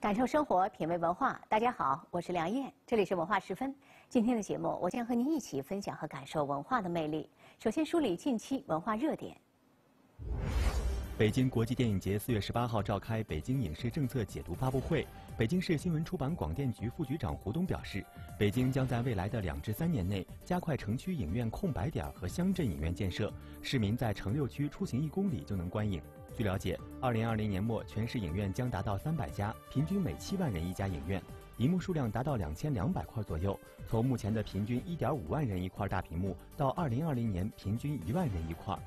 感受生活，品味文化。大家好，我是梁燕，这里是文化十分。今天的节目，我将和您一起分享和感受文化的魅力。首先梳理近期文化热点。北京国际电影节四月十八号召开北京影视政策解读发布会。北京市新闻出版广电局副局长胡东表示，北京将在未来的两至三年内加快城区影院空白点和乡镇影院建设，市民在城六区出行一公里就能观影。据了解，二零二零年末全市影院将达到三百家，平均每七万人一家影院，银幕数量达到两千两百块左右。从目前的平均一点五万人一块大屏幕，到二零二零年平均一万人一块。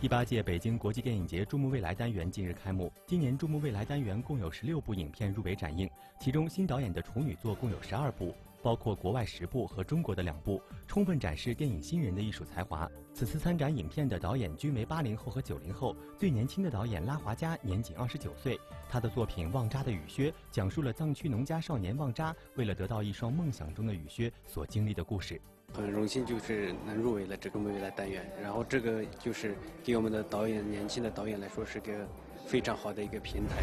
第八届北京国际电影节“注目未来”单元近日开幕。今年“注目未来”单元共有十六部影片入围展映，其中新导演的处女作共有十二部，包括国外十部和中国的两部，充分展示电影新人的艺术才华。此次参展影片的导演均为八零后和九零后，最年轻的导演拉华加年仅二十九岁。他的作品《旺扎的雨靴》讲述了藏区农家少年旺扎为了得到一双梦想中的雨靴所经历的故事。很荣幸就是能入围了这个未来单元，然后这个就是给我们的导演年轻的导演来说是个非常好的一个平台。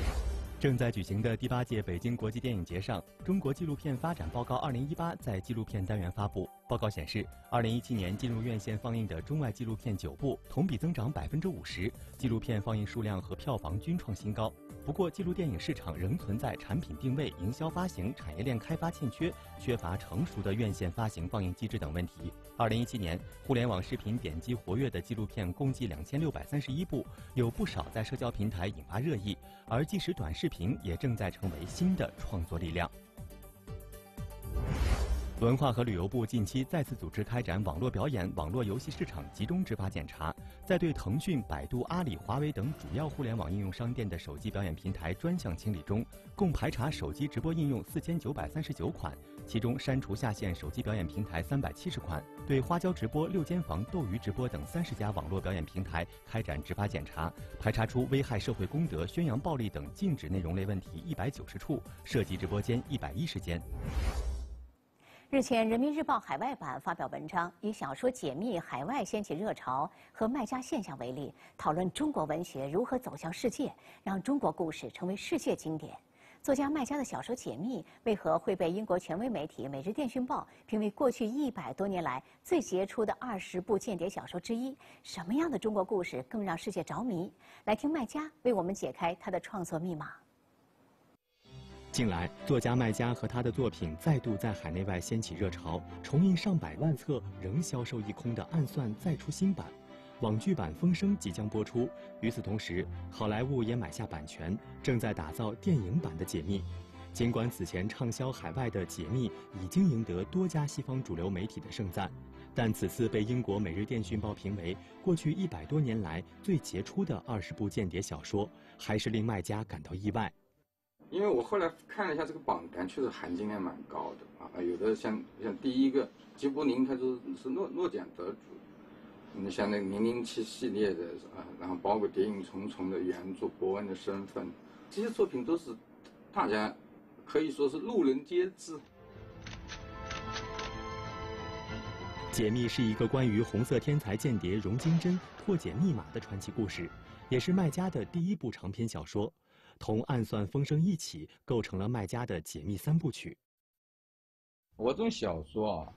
正在举行的第八届北京国际电影节上，中国纪录片发展报告 （2018） 在纪录片单元发布。报告显示，二零一七年进入院线放映的中外纪录片九部，同比增长百分之五十，纪录片放映数量和票房均创新高。不过，记录电影市场仍存在产品定位、营销发行、产业链开发欠缺、缺乏成熟的院线发行放映机制等问题。二零一七年，互联网视频点击活跃的纪录片共计两千六百三十一部，有不少在社交平台引发热议，而即时短视频也正在成为新的创作力量。文化和旅游部近期再次组织开展网络表演、网络游戏市场集中执法检查，在对腾讯、百度、阿里、华为等主要互联网应用商店的手机表演平台专项清理中，共排查手机直播应用四千九百三十九款，其中删除下线手机表演平台三百七十款，对花椒直播、六间房、斗鱼直播等三十家网络表演平台开展执法检查，排查出危害社会公德、宣扬暴力等禁止内容类问题一百九十处，涉及直播间一百一十间。日前，《人民日报》海外版发表文章，以小说解密海外掀起热潮和卖家现象为例，讨论中国文学如何走向世界，让中国故事成为世界经典。作家麦家的小说《解密》为何会被英国权威媒体《每日电讯报》评为过去一百多年来最杰出的二十部间谍小说之一？什么样的中国故事更让世界着迷？来听麦家为我们解开他的创作密码。近来，作家麦家和他的作品再度在海内外掀起热潮，重印上百万册仍销售一空的《暗算》再出新版，网剧版《风声》即将播出。与此同时，好莱坞也买下版权，正在打造电影版的《解密》。尽管此前畅销海外的《解密》已经赢得多家西方主流媒体的盛赞，但此次被英国《每日电讯报》评为过去一百多年来最杰出的二十部间谍小说，还是令麦家感到意外。因为我后来看了一下这个榜单，确实含金量蛮高的啊，有的像像第一个吉卜林，他是是诺诺奖得主，你像那个零零七系列的啊，然后包括谍影重重的原著伯恩的身份，这些作品都是大家可以说是路人皆知。解密是一个关于红色天才间谍荣金珍破解密码的传奇故事，也是麦家的第一部长篇小说。同暗算风声一起构成了麦家的解密三部曲。我这种小说啊，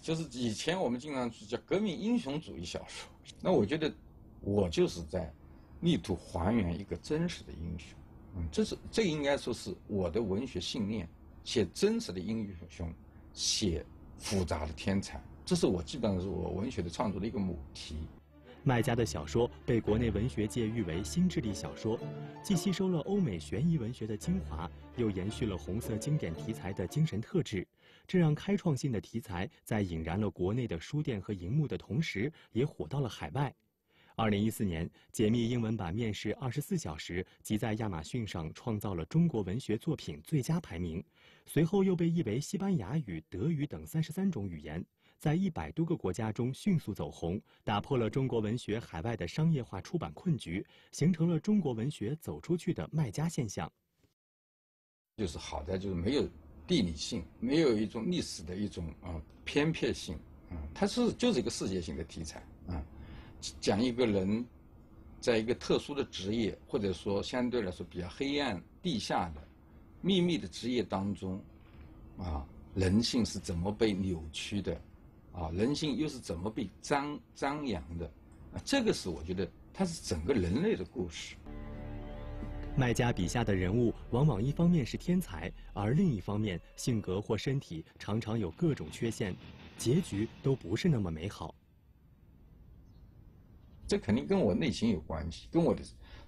就是以前我们经常说叫革命英雄主义小说。那我觉得我就是在力图还原一个真实的英雄。嗯，这是这应该说是我的文学信念：写真实的英雄，写复杂的天才。这是我基本上是我文学的创作的一个母题。麦家的小说被国内文学界誉为新智力小说，既吸收了欧美悬疑文学的精华，又延续了红色经典题材的精神特质，这让开创性的题材在引燃了国内的书店和荧幕的同时，也火到了海外。二零一四年，《解密》英文版面世二十四小时即在亚马逊上创造了中国文学作品最佳排名，随后又被译为西班牙语、德语等三十三种语言。在一百多个国家中迅速走红，打破了中国文学海外的商业化出版困局，形成了中国文学走出去的卖家现象。就是好在就是没有地理性，没有一种历史的一种啊偏僻性啊，它是就是一个世界性的题材啊，讲一个人在一个特殊的职业或者说相对来说比较黑暗地下的秘密的职业当中，啊，人性是怎么被扭曲的，啊，人性又是怎么被张张扬的，啊，这个是我觉得它是整个人类的故事。麦家笔下的人物，往往一方面是天才，而另一方面性格或身体常常有各种缺陷，结局都不是那么美好。这肯定跟我内心有关系，跟我的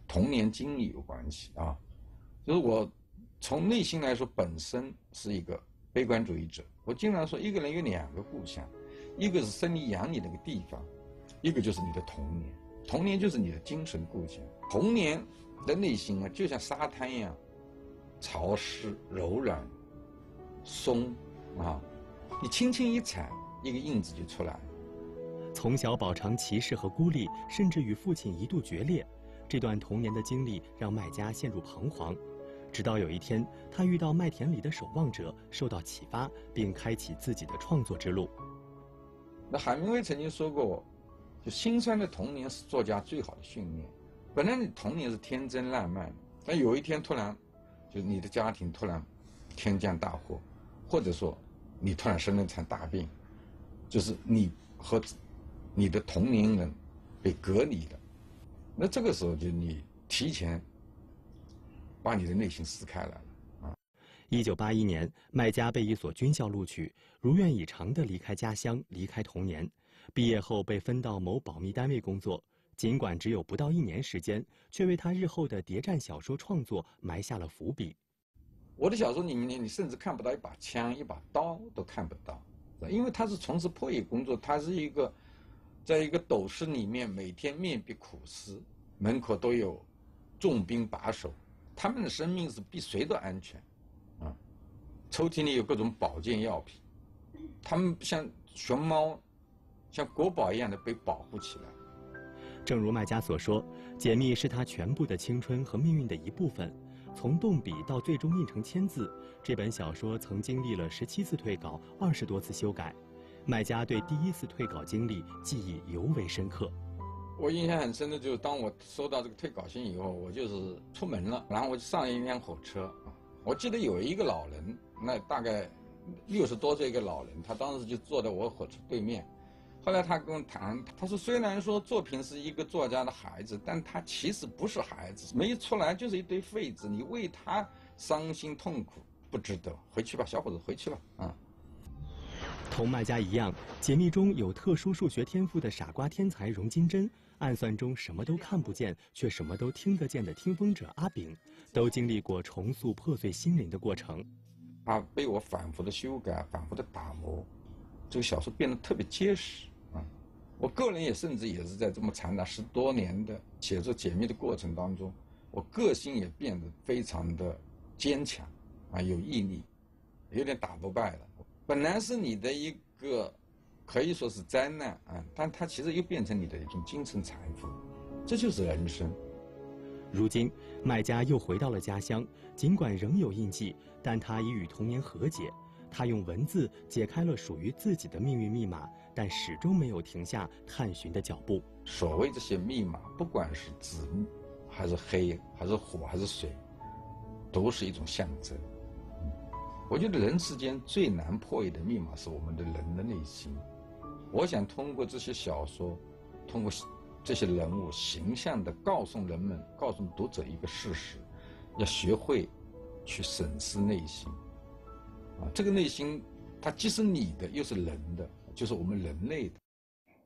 童年经历有关系啊。就是我从内心来说，本身是一个悲观主义者。我经常说，一个人有两个故乡，一个是生你养你那个地方，一个就是你的童年。童年就是你的精神故乡。童年的内心啊，就像沙滩一样，潮湿、柔软、松啊，你轻轻一踩，一个印子就出来了。从小饱尝歧视和孤立，甚至与父亲一度决裂，这段童年的经历让麦家陷入彷徨。直到有一天，他遇到麦田里的守望者，受到启发，并开启自己的创作之路。那海明威曾经说过：“就心酸的童年是作家最好的训练。本来你童年是天真烂漫，但有一天突然，就是你的家庭突然天降大祸，或者说你突然生了一场大病，就是你和。”你的同龄人被隔离了，那这个时候就你提前把你的内心撕开来了！一九八一年，麦家被一所军校录取，如愿以偿地离开家乡，离开童年。毕业后被分到某保密单位工作，尽管只有不到一年时间，却为他日后的谍战小说创作埋下了伏笔。我的小说里面，你甚至看不到一把枪、一把刀都看不到，因为他是从事破译工作，他是一个。在一个斗室里面，每天面壁苦思，门口都有重兵把守，他们的生命是比谁都安全，抽屉里有各种保健药品，他们像熊猫，像国宝一样的被保护起来。正如麦家所说，解密是他全部的青春和命运的一部分，从动笔到最终印成签字，这本小说曾经历了十七次退稿，二十多次修改。麦家对第一次退稿经历记忆尤为深刻。我印象很深的就是，当我收到这个退稿信以后，我就是出门了，然后我就上了一辆火车。我记得有一个老人，那大概六十多岁一个老人，他当时就坐在我火车对面。后来他跟我谈，他说虽然说作品是一个作家的孩子，但他其实不是孩子，没出来就是一堆废纸，你为他伤心痛苦不值得。回去吧，小伙子，回去吧，啊。同卖家一样，解密中有特殊数学天赋的傻瓜天才荣金珍，暗算中什么都看不见却什么都听得见的听风者阿炳，都经历过重塑破碎心灵的过程。它，被我反复的修改、反复的打磨，这个小说变得特别结实啊！我个人也甚至也是在这么长达十多年的写作解密的过程当中，我个性也变得非常的坚强啊，有毅力，有点打不败了。本来是你的一个，可以说是灾难啊，但它其实又变成你的一种精神财富，这就是人生。如今，麦家又回到了家乡，尽管仍有印记，但他已与童年和解。他用文字解开了属于自己的命运密码，但始终没有停下探寻的脚步。所谓这些密码，不管是紫，还是黑，还是火，还是水，都是一种象征。我觉得人世间最难破译的密码是我们的人的内心。我想通过这些小说，通过这些人物形象的告诉人们、告诉读者一个事实：要学会去审视内心。啊，这个内心，它既是你的，又是人的，就是我们人类的。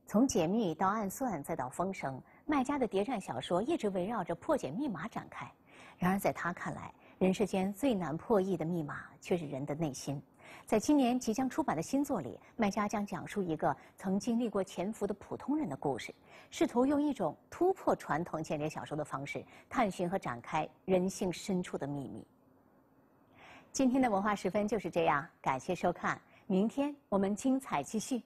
从解密到暗算，再到风声，麦家的谍战小说一直围绕着破解密码展开。然而，在他看来，人世间最难破译的密码，却是人的内心。在今年即将出版的新作里，麦家将讲述一个曾经历过潜伏的普通人的故事，试图用一种突破传统间谍小说的方式，探寻和展开人性深处的秘密。今天的文化十分就是这样，感谢收看，明天我们精彩继续。